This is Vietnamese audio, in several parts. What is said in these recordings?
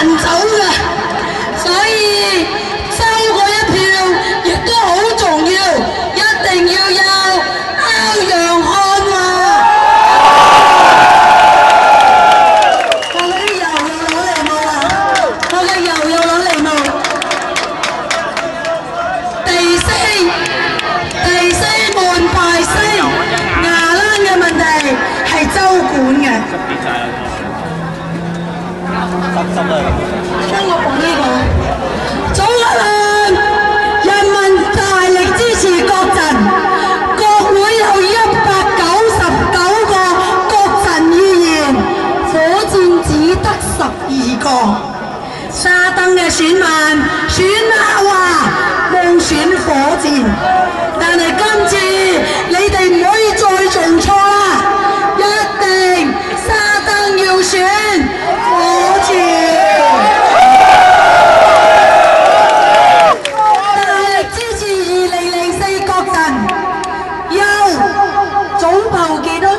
難走嘅，所以收嗰一票亦都好重要，一定要有歐陽漢華。我嘅油又攞嚟冇啦，我嘅油又攞嚟冇。第四，第四門排星牙欄嘅問題係州管嘅。心心嚟。中國共呢個，早一向人民大力支持國陣，國會有一百九十九個國陣預言，火箭只得十二個。沙登嘅選民選阿華，夢選火箭。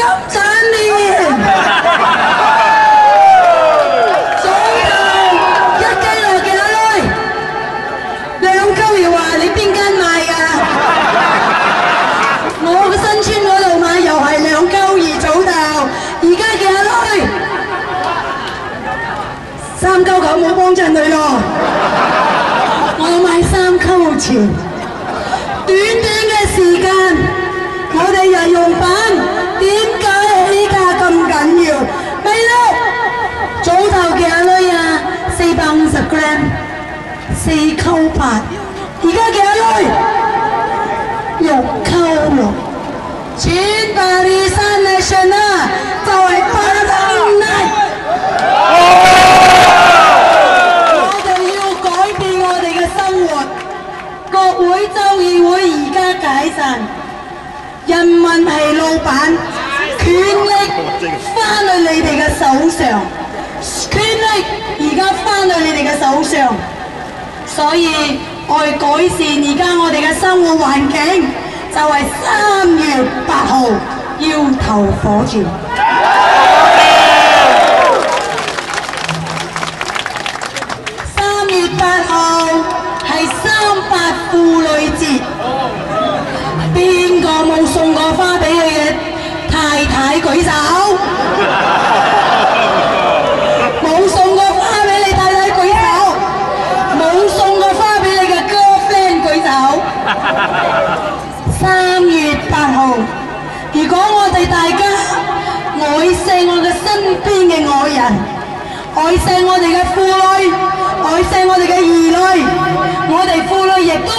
cộng sản đi xuống đường chết cây rồi kìa anh ơi Đây ông câu hiểu à lấy pin can mày à Ngồi cái sân chuyên ngồi đầu mà dầu hay là ông câu gì chủ tàu Gì cái kìa anh ơi Sam câu cậu muốn bông trần rồi rồi Ngồi mày Sam câu chiều Tuyến tiếng cái thời gian 我哋日用品。頭嘅阿女啊，四百五十 gram，四溝八，而家嘅阿女六溝六，錢大利山 nation 啊，就係八三五我哋要改變我哋嘅生活，國會州議會而家解散，人民係老闆，權力翻去你哋嘅手上。權力而家翻到你哋嘅手上，所以我哋改善而家我哋嘅生活環境，就係、是、三月八號要投火箭。三月八號係三八婦女節。果我哋大家愛錫我嘅身邊嘅愛人，愛錫我哋嘅婦女，愛錫我哋嘅兒女，我哋婦女亦都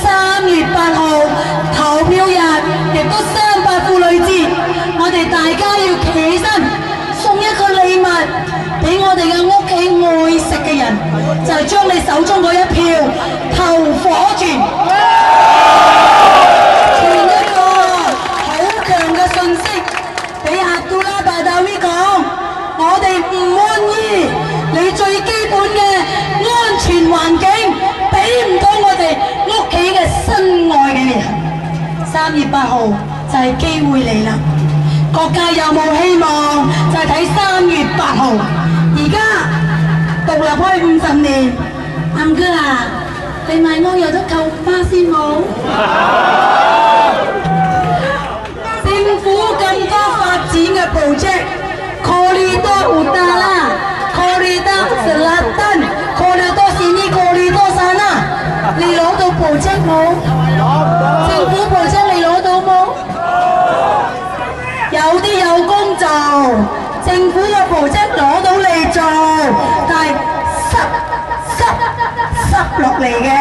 三月八號投票日，亦都三八婦女節，我哋大家要企起身送一個禮物。俾我哋嘅屋企愛食嘅人，就係、是、將你手中嗰一票投火傳。三月八號就係機會嚟啦。國家有冇希望？就係睇三月八號。而家獨立開五十年，暗哥啊，你買屋有得扣花先冇？政府咁多發展嘅 project，佢哋都活得啦，佢哋得十啦噸，佢哋多線呢，佢哋多散啦，你攞到 project 冇？政府政府嘅扶青攞到嚟做，但係濕濕濕落嚟嘅。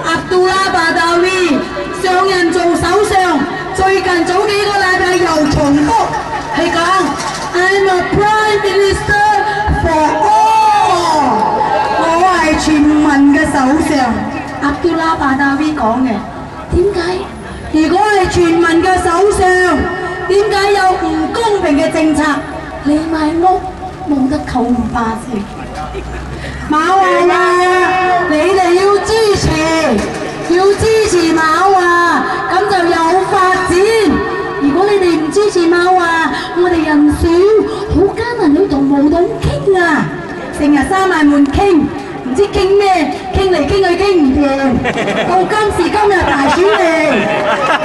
阿杜拉巴達維上任做首相，最近早幾個禮。Ang Chongko. Hey, Kang, I'm a prime minister for all. Tôi là của toàn Abdullah Badawi nói Tại tại sao? sao Nếu là của có chính sách không ừ, công Bạn các phải phải 講嘅。點解？如果係全民嘅首相，點解有唔公平嘅政策？你買屋冇得扣五巴先。馬華啊，你哋要支持，要支持馬華。小隻貓啊，我哋人少，好艱難喺度冇到傾啊，成日閂埋門傾，唔知傾咩，傾嚟傾去傾唔掂，到今時今日大選嚟。